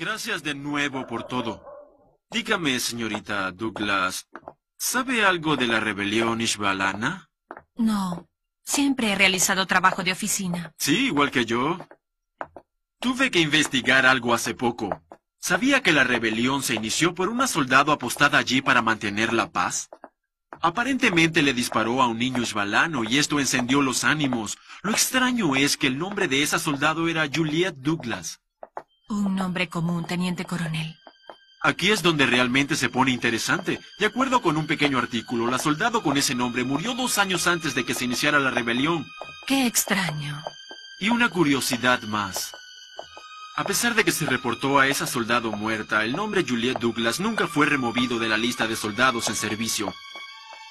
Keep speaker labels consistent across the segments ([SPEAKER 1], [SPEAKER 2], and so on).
[SPEAKER 1] Gracias de nuevo por todo. Dígame, señorita Douglas, ¿sabe algo de la rebelión Ishbalana?
[SPEAKER 2] No. Siempre he realizado trabajo de oficina.
[SPEAKER 1] Sí, igual que yo. Tuve que investigar algo hace poco. ¿Sabía que la rebelión se inició por una soldado apostada allí para mantener la paz? Aparentemente le disparó a un niño esbalano y esto encendió los ánimos. Lo extraño es que el nombre de esa soldado era Juliet Douglas.
[SPEAKER 2] Un nombre común, teniente coronel.
[SPEAKER 1] Aquí es donde realmente se pone interesante. De acuerdo con un pequeño artículo, la soldado con ese nombre murió dos años antes de que se iniciara la rebelión.
[SPEAKER 2] Qué extraño.
[SPEAKER 1] Y una curiosidad más. A pesar de que se reportó a esa soldado muerta, el nombre Juliet Douglas nunca fue removido de la lista de soldados en servicio.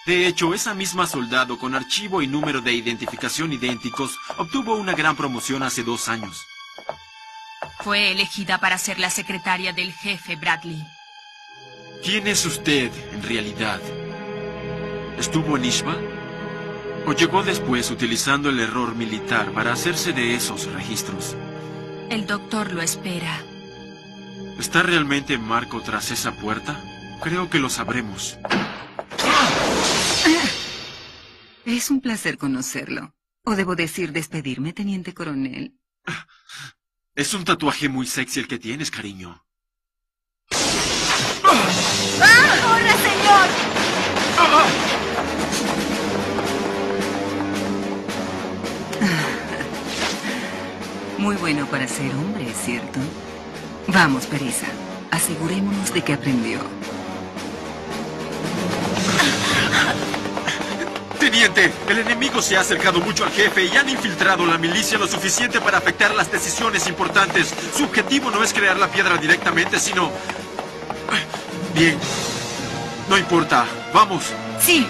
[SPEAKER 1] De hecho, esa misma soldado con archivo y número de identificación idénticos obtuvo una gran promoción hace dos años.
[SPEAKER 2] Fue elegida para ser la secretaria del jefe Bradley.
[SPEAKER 1] ¿Quién es usted, en realidad? ¿Estuvo en Ishma? ¿O llegó después utilizando el error militar para hacerse de esos registros?
[SPEAKER 2] El doctor lo espera.
[SPEAKER 1] ¿Está realmente Marco tras esa puerta? Creo que lo sabremos.
[SPEAKER 3] Es un placer conocerlo. O debo decir despedirme, teniente coronel.
[SPEAKER 1] Es un tatuaje muy sexy el que tienes, cariño.
[SPEAKER 4] ¡Ah! ¡Corre, señor!
[SPEAKER 3] Muy bueno para ser hombre, ¿cierto? Vamos, Pereza. Asegurémonos de que aprendió.
[SPEAKER 1] Teniente, el enemigo se ha acercado mucho al jefe y han infiltrado la milicia lo suficiente para afectar las decisiones importantes. Su objetivo no es crear la piedra directamente, sino... Bien. No importa. Vamos.
[SPEAKER 2] Sí.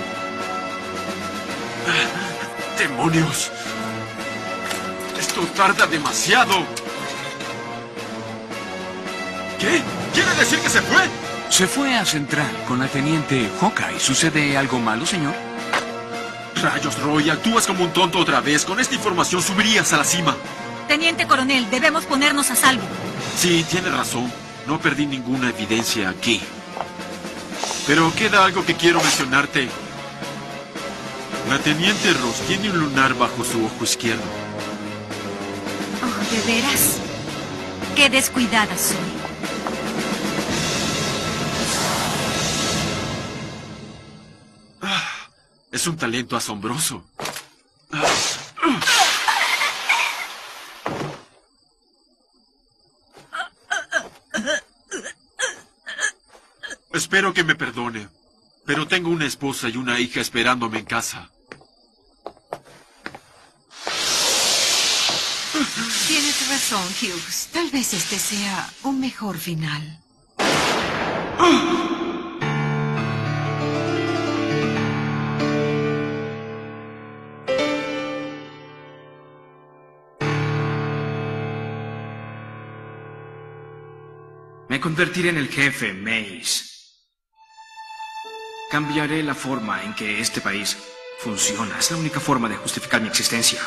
[SPEAKER 1] ¡Demonios! Esto tarda demasiado. ¿Qué? ¿Quiere decir que se fue?
[SPEAKER 5] Se fue a Central con la teniente Hawkeye. ¿Sucede algo malo, señor?
[SPEAKER 1] Rayos, Roy, actúas como un tonto otra vez. Con esta información subirías a la cima.
[SPEAKER 2] Teniente coronel, debemos ponernos a salvo.
[SPEAKER 1] Sí, tiene razón. No perdí ninguna evidencia aquí. Pero queda algo que quiero mencionarte. La teniente Ross tiene un lunar bajo su ojo izquierdo.
[SPEAKER 2] Oh, ¿de veras? Qué descuidada soy.
[SPEAKER 1] Es un talento asombroso. Espero que me perdone, pero tengo una esposa y una hija esperándome en casa.
[SPEAKER 3] Tienes razón, Hughes. Tal vez este sea un mejor final.
[SPEAKER 6] Me convertiré en el jefe, Mace. Cambiaré la forma en que este país funciona. Es la única forma de justificar mi existencia.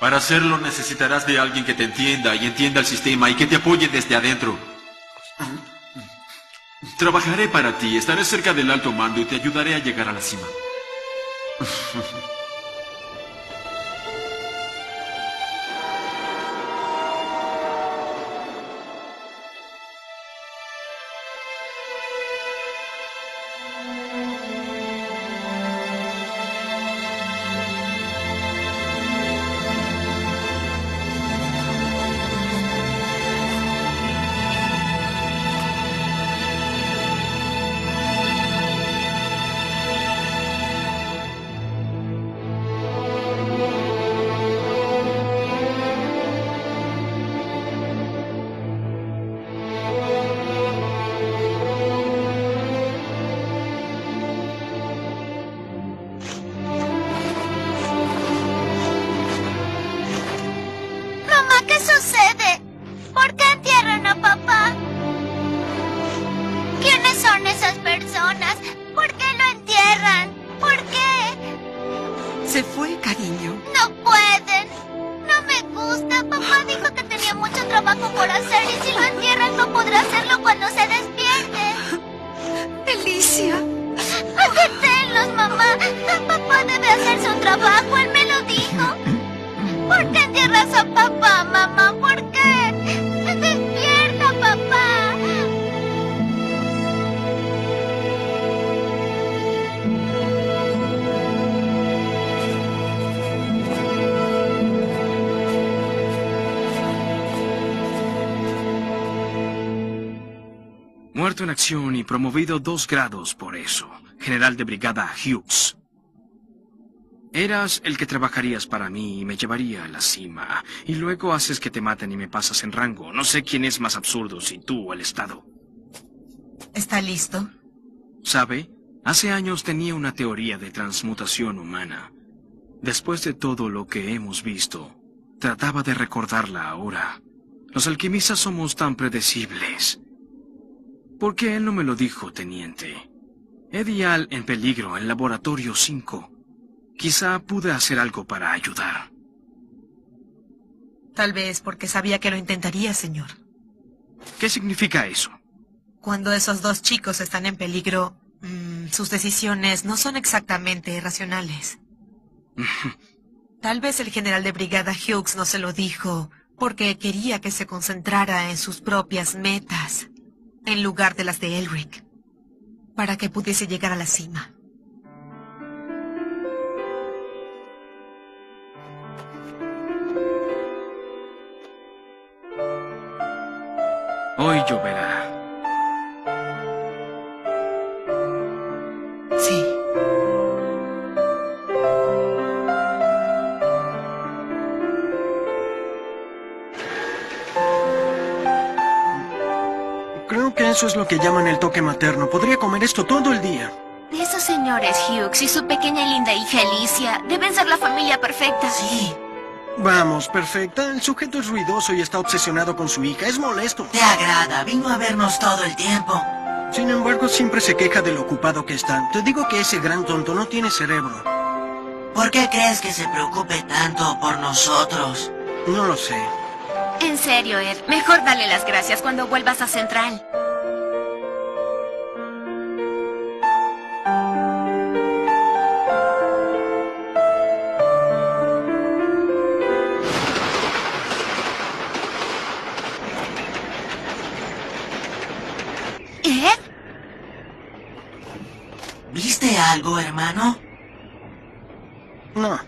[SPEAKER 1] Para hacerlo necesitarás de alguien que te entienda y entienda el sistema y que te apoye desde adentro. Trabajaré para ti, estaré cerca del alto mando y te ayudaré a llegar a la cima.
[SPEAKER 4] ¿Qué sucede? ¿Por qué entierran a papá? ¿Quiénes son esas personas? ¿Por qué lo entierran? ¿Por qué?
[SPEAKER 3] Se fue, cariño.
[SPEAKER 4] No pueden. No me gusta. Papá dijo que tenía mucho trabajo por hacer y si lo entierran no podrá hacerlo cuando se despierte.
[SPEAKER 2] Felicia.
[SPEAKER 4] Déjenlos, mamá. Papá debe hacer su trabajo, él me lo dijo. ¿Por qué entierras a papá, mamá? ¿Por qué? Despierta, papá.
[SPEAKER 6] Muerto en acción y promovido dos grados por eso. General de brigada Hughes. Eras el que trabajarías para mí y me llevaría a la cima. Y luego haces que te maten y me pasas en rango. No sé quién es más absurdo, si tú o el Estado.
[SPEAKER 7] ¿Está listo?
[SPEAKER 6] ¿Sabe? Hace años tenía una teoría de transmutación humana. Después de todo lo que hemos visto, trataba de recordarla ahora. Los alquimistas somos tan predecibles. ¿Por qué él no me lo dijo, teniente? Eddie Al en peligro en Laboratorio 5. Quizá pude hacer algo para ayudar.
[SPEAKER 7] Tal vez porque sabía que lo intentaría, señor.
[SPEAKER 6] ¿Qué significa eso?
[SPEAKER 7] Cuando esos dos chicos están en peligro, mm, sus decisiones no son exactamente racionales. Tal vez el general de brigada Hughes no se lo dijo porque quería que se concentrara en sus propias metas, en lugar de las de Elric, para que pudiese llegar a la cima.
[SPEAKER 6] Hoy lloverá.
[SPEAKER 7] Sí.
[SPEAKER 8] Creo que eso es lo que llaman el toque materno. Podría comer esto todo el día.
[SPEAKER 4] Esos señores Hughes y su pequeña y linda hija Alicia deben ser la familia perfecta.
[SPEAKER 9] Sí,
[SPEAKER 8] Vamos, perfecta. El sujeto es ruidoso y está obsesionado con su hija. Es molesto.
[SPEAKER 9] te agrada. Vino a vernos todo el tiempo.
[SPEAKER 8] Sin embargo, siempre se queja de lo ocupado que está. Te digo que ese gran tonto no tiene cerebro.
[SPEAKER 9] ¿Por qué crees que se preocupe tanto por nosotros?
[SPEAKER 8] No lo sé.
[SPEAKER 2] En serio, Ed. Mejor dale las gracias cuando vuelvas a Central.
[SPEAKER 9] ¿Viste algo, hermano?
[SPEAKER 8] No.